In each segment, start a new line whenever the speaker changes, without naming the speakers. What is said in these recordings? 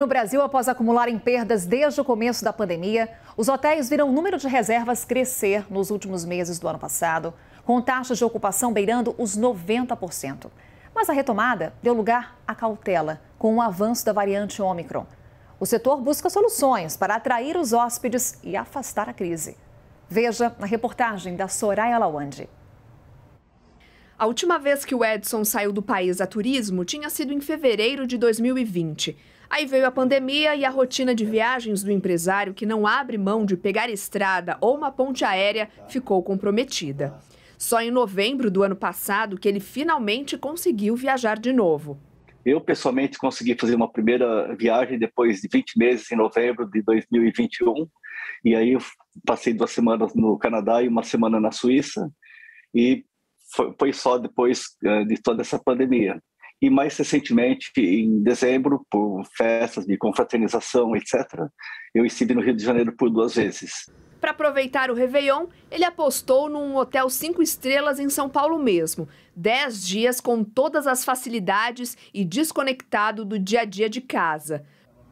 No Brasil, após acumularem perdas desde o começo da pandemia, os hotéis viram o número de reservas crescer nos últimos meses do ano passado, com taxas de ocupação beirando os 90%. Mas a retomada deu lugar à cautela com o avanço da variante Ômicron. O setor busca soluções para atrair os hóspedes e afastar a crise. Veja na reportagem da Soraya Lawande.
A última vez que o Edson saiu do país a turismo tinha sido em fevereiro de 2020. Aí veio a pandemia e a rotina de viagens do empresário, que não abre mão de pegar estrada ou uma ponte aérea, ficou comprometida. Só em novembro do ano passado que ele finalmente conseguiu viajar de novo.
Eu, pessoalmente, consegui fazer uma primeira viagem depois de 20 meses, em novembro de 2021. E aí eu passei duas semanas no Canadá e uma semana na Suíça. E foi, só depois uh, de toda essa pandemia e mais recentemente, em dezembro, por festas de confraternização, etc., eu estive no Rio de Janeiro por duas vezes.
Para aproveitar o Réveillon, ele apostou num hotel cinco estrelas em São Paulo mesmo. Dez dias com todas as facilidades e desconectado do dia a dia de casa.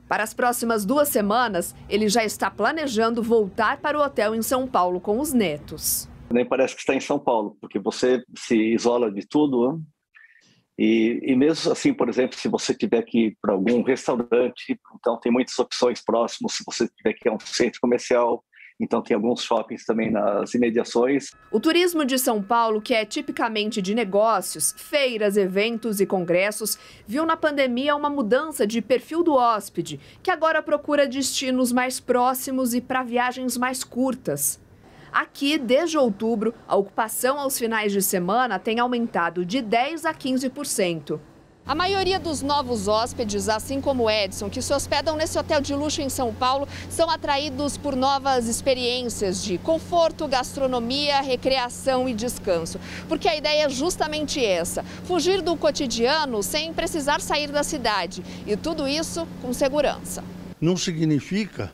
Para as próximas duas semanas, ele já está planejando voltar para o hotel em São Paulo com os netos.
Nem parece que está em São Paulo, porque você se isola de tudo, e, e, mesmo assim, por exemplo, se você tiver que ir para algum restaurante, então tem muitas opções próximas. Se você tiver que ir a um centro comercial, então tem alguns shoppings também nas imediações.
O turismo de São Paulo, que é tipicamente de negócios, feiras, eventos e congressos, viu na pandemia uma mudança de perfil do hóspede, que agora procura destinos mais próximos e para viagens mais curtas. Aqui, desde outubro, a ocupação aos finais de semana tem aumentado de 10% a 15%. A maioria dos novos hóspedes, assim como Edson, que se hospedam nesse hotel de luxo em São Paulo, são atraídos por novas experiências de conforto, gastronomia, recreação e descanso. Porque a ideia é justamente essa: fugir do cotidiano sem precisar sair da cidade. E tudo isso com segurança.
Não significa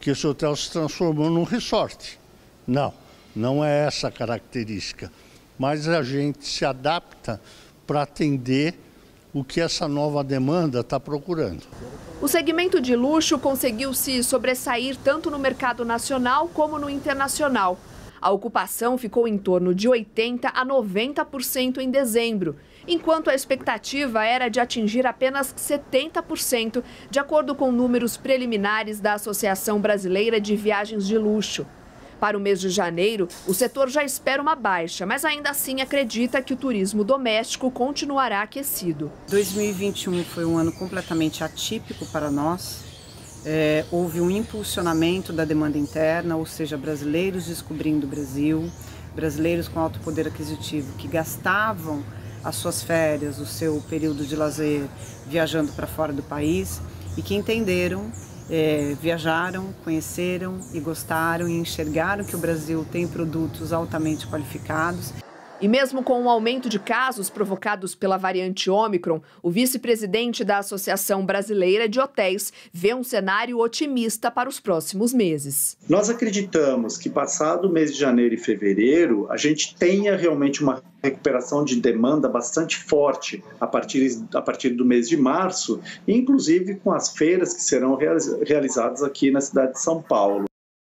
que esse hotel se transformou num resort. Não, não é essa a característica. Mas a gente se adapta para atender o que essa nova demanda está procurando.
O segmento de luxo conseguiu se sobressair tanto no mercado nacional como no internacional. A ocupação ficou em torno de 80% a 90% em dezembro, enquanto a expectativa era de atingir apenas 70%, de acordo com números preliminares da Associação Brasileira de Viagens de Luxo. Para o mês de janeiro, o setor já espera uma baixa, mas ainda assim acredita que o turismo doméstico continuará aquecido.
2021 foi um ano completamente atípico para nós. É, houve um impulsionamento da demanda interna, ou seja, brasileiros descobrindo o Brasil, brasileiros com alto poder aquisitivo que gastavam as suas férias, o seu período de lazer viajando para fora do país e que entenderam é, viajaram, conheceram e gostaram e enxergaram que o Brasil tem produtos altamente qualificados.
E mesmo com o aumento de casos provocados pela variante Ômicron, o vice-presidente da Associação Brasileira de Hotéis vê um cenário otimista para os próximos meses.
Nós acreditamos que, passado o mês de janeiro e fevereiro, a gente tenha realmente uma recuperação de demanda bastante forte a partir, a partir do mês de março, inclusive com as feiras que serão realizadas aqui na cidade de São Paulo.